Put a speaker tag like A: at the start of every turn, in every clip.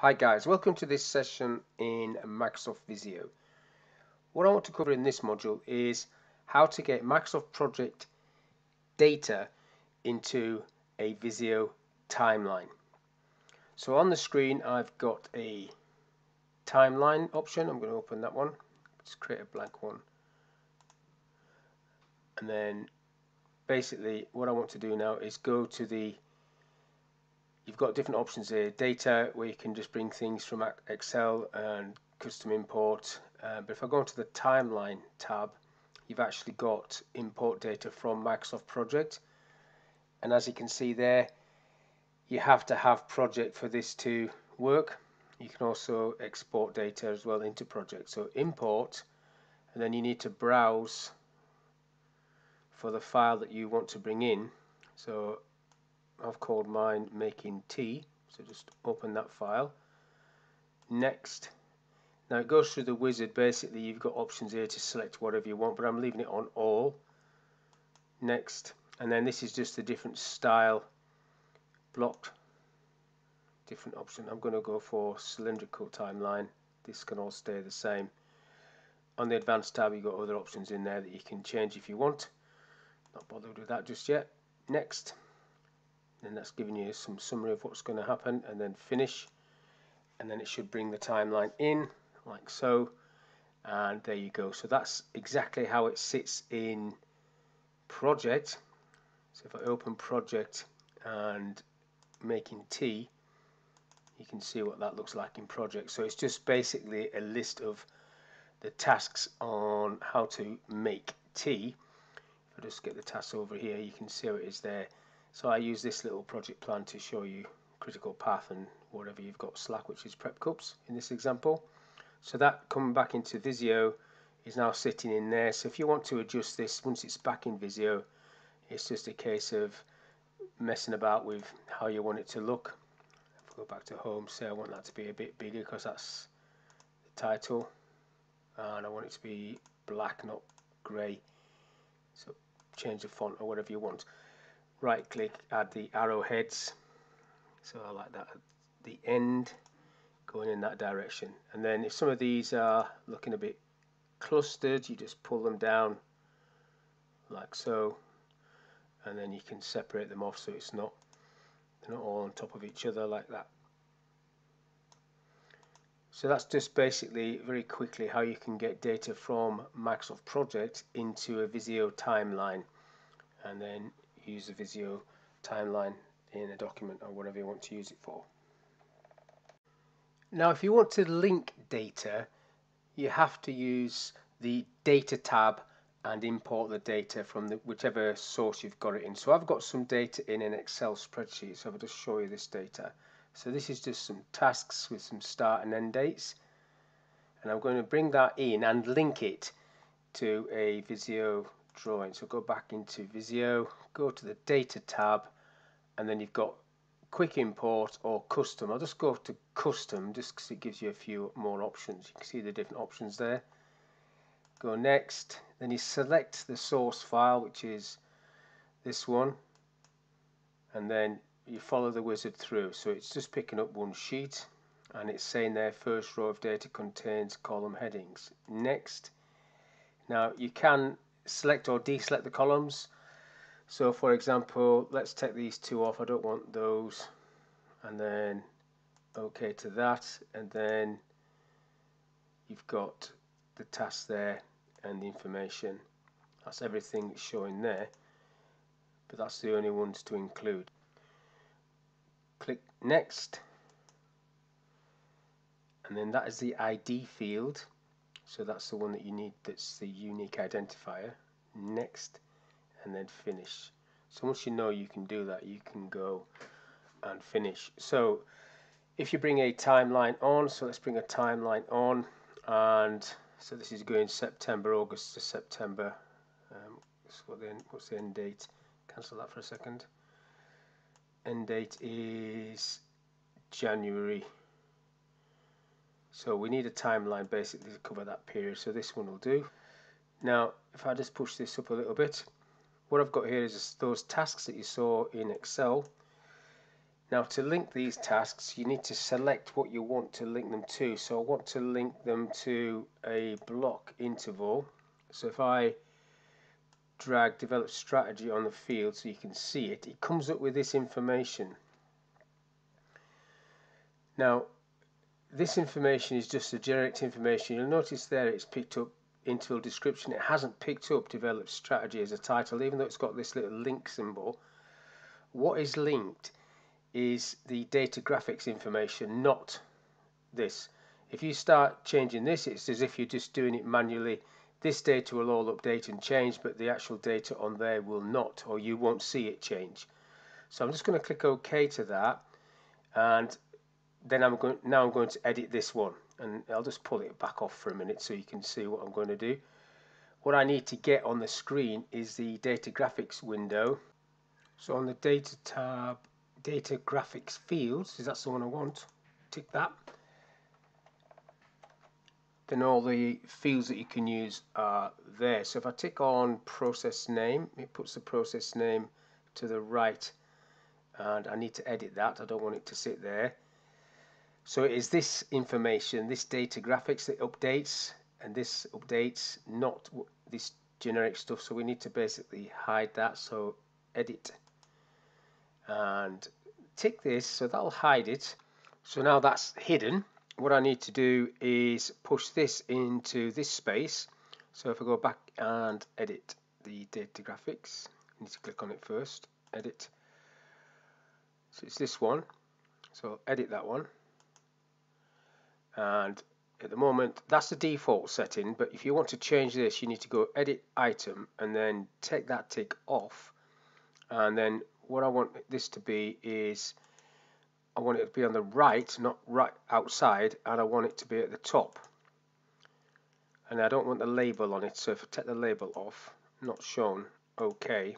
A: Hi guys, welcome to this session in Microsoft Visio. What I want to cover in this module is how to get Microsoft Project data into a Visio timeline. So on the screen I've got a timeline option. I'm going to open that one. Let's create a blank one. And then basically what I want to do now is go to the you've got different options here. Data, where you can just bring things from Excel and custom import. Uh, but if I go into the timeline tab, you've actually got import data from Microsoft Project. And as you can see there, you have to have project for this to work. You can also export data as well into project. So import, and then you need to browse for the file that you want to bring in. So I've called mine making tea so just open that file. Next. Now it goes through the wizard. Basically you've got options here to select whatever you want but I'm leaving it on all. Next. And then this is just a different style blocked different option. I'm going to go for cylindrical timeline. This can all stay the same. On the advanced tab you've got other options in there that you can change if you want. Not bothered with that just yet. Next and that's giving you some summary of what's going to happen and then finish. And then it should bring the timeline in like so. And there you go. So that's exactly how it sits in project. So if I open project and making tea you can see what that looks like in project. So it's just basically a list of the tasks on how to make tea if I just get the tasks over here you can see how it is there so I use this little project plan to show you critical path and whatever you've got Slack, which is prep cups in this example. So that coming back into Visio is now sitting in there. So if you want to adjust this once it's back in Visio, it's just a case of messing about with how you want it to look. If I go back to home, say I want that to be a bit bigger because that's the title. And I want it to be black, not grey. So change the font or whatever you want right click add the arrowheads. So I like that at the end going in that direction. And then if some of these are looking a bit clustered you just pull them down like so and then you can separate them off so it's not they're not all on top of each other like that. So that's just basically very quickly how you can get data from Microsoft Project into a Visio timeline. And then use the Visio timeline in a document or whatever you want to use it for. Now if you want to link data you have to use the data tab and import the data from the, whichever source you've got it in. So I've got some data in an Excel spreadsheet so I'll just show you this data. So this is just some tasks with some start and end dates and I'm going to bring that in and link it to a Visio drawing. So go back into Visio, go to the Data tab, and then you've got Quick Import or Custom. I'll just go to Custom just because it gives you a few more options. You can see the different options there. Go Next, then you select the source file, which is this one, and then you follow the wizard through. So it's just picking up one sheet, and it's saying there first row of data contains column headings. Next, now you can select or deselect the columns. So for example, let's take these two off. I don't want those. And then OK to that. And then you've got the task there and the information. That's everything showing there. But that's the only ones to include. Click Next. And then that is the ID field so that's the one that you need that's the unique identifier next and then finish. So once you know you can do that you can go and finish. So if you bring a timeline on so let's bring a timeline on. And so this is going September August to September. Um, what then what's the end date? Cancel that for a second. End date is January. So we need a timeline basically to cover that period. So this one will do. Now, if I just push this up a little bit, what I've got here is those tasks that you saw in Excel. Now to link these tasks you need to select what you want to link them to. So I want to link them to a block interval. So if I drag develop strategy on the field so you can see it, it comes up with this information. Now this information is just the generic information. You'll notice there it's picked up interval description. It hasn't picked up developed strategy as a title even though it's got this little link symbol. What is linked is the data graphics information, not this. If you start changing this, it's as if you're just doing it manually. This data will all update and change, but the actual data on there will not, or you won't see it change. So I'm just going to click OK to that, and then I'm going now I'm going to edit this one, and I'll just pull it back off for a minute so you can see what I'm going to do. What I need to get on the screen is the data graphics window. So on the data tab, data graphics fields, is that the one I want? Tick that. Then all the fields that you can use are there. So if I tick on process name, it puts the process name to the right and I need to edit that. I don't want it to sit there. So it is this information, this data graphics that updates and this updates, not this generic stuff. So we need to basically hide that. So edit and tick this. So that'll hide it. So now that's hidden. What I need to do is push this into this space. So if I go back and edit the data graphics I need to click on it first. Edit. So it's this one. So edit that one and at the moment that's the default setting but if you want to change this you need to go edit item and then take that tick off and then what I want this to be is I want it to be on the right, not right outside, and I want it to be at the top. And I don't want the label on it, so if I take the label off, not shown, OK.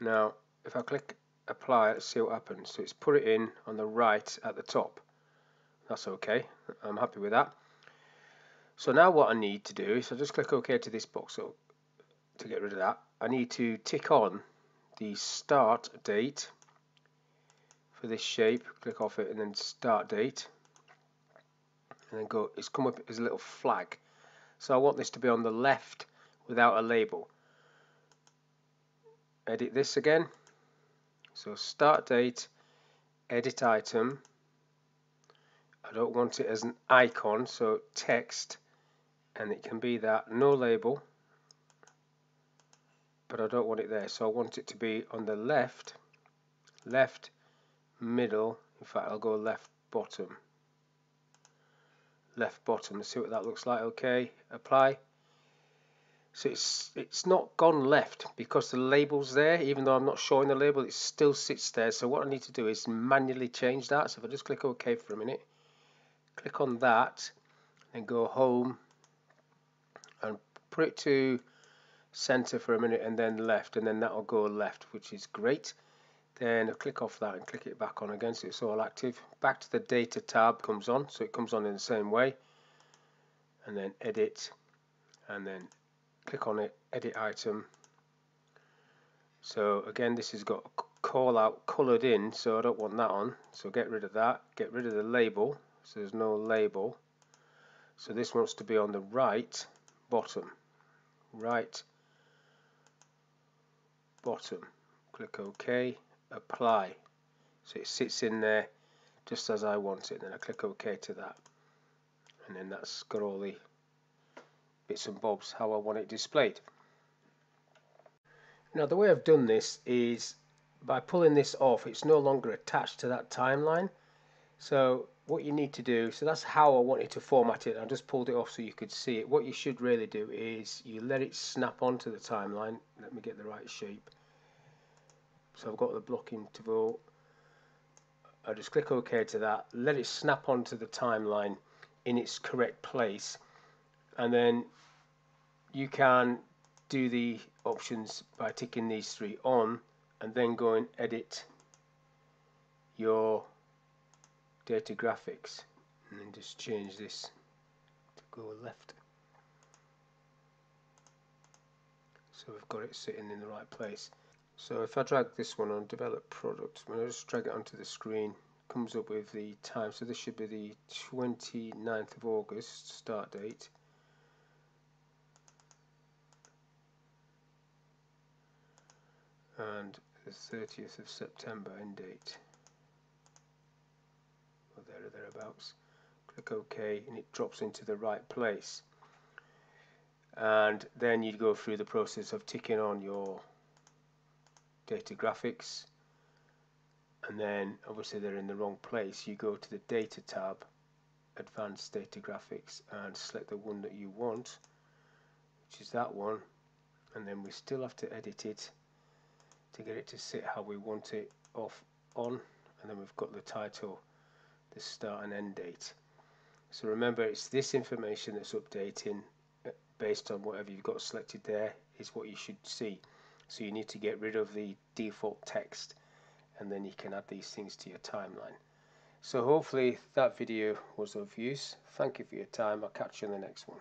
A: Now, if I click apply, let's see what happens. So it's put it in on the right at the top. That's OK. I'm happy with that. So now what I need to do is I just click OK to this box so to get rid of that. I need to tick on the start date for this shape click off it and then start date and then go it's come up as a little flag so I want this to be on the left without a label edit this again so start date edit item I don't want it as an icon so text and it can be that. No label but I don't want it there. So I want it to be on the left left middle. In fact I'll go left bottom. Left bottom. Let's see what that looks like. Okay apply. So it's it's not gone left because the label's there. Even though I'm not showing the label it still sits there. So what I need to do is manually change that. So if I just click OK for a minute click on that and go home and put it to center for a minute and then left and then that will go left which is great. Then I'll click off that and click it back on again so it's all active. Back to the data tab comes on so it comes on in the same way. And then edit and then click on it edit item. So again this has got call out colored in so I don't want that on. So get rid of that get rid of the label so there's no label. So this wants to be on the right bottom. Right bottom. Click OK. Apply. So it sits in there just as I want it then I click OK to that. And then that's got all the bits and bobs how I want it displayed. Now the way I've done this is by pulling this off it's no longer attached to that timeline so what you need to do so that's how I wanted to format it. I just pulled it off so you could see it. What you should really do is you let it snap onto the timeline. Let me get the right shape. So I've got the block interval. I just click OK to that. Let it snap onto the timeline in its correct place. And then you can do the options by ticking these three on and then go and edit your data graphics and then just change this to go left so we've got it sitting in the right place So if I drag this one on develop product, when I just drag it onto the screen, comes up with the time. So this should be the 29th of August start date. And the 30th of September end date. Or thereabouts. Click OK and it drops into the right place. And then you'd go through the process of ticking on your data graphics. And then obviously they're in the wrong place. You go to the data tab advanced data graphics and select the one that you want which is that one. And then we still have to edit it to get it to sit how we want it off on. And then we've got the title the start and end date so remember it's this information that's updating uh, based on whatever you've got selected there is what you should see so you need to get rid of the default text and then you can add these things to your timeline. So hopefully that video was of use. Thank you for your time. I'll catch you in the next one.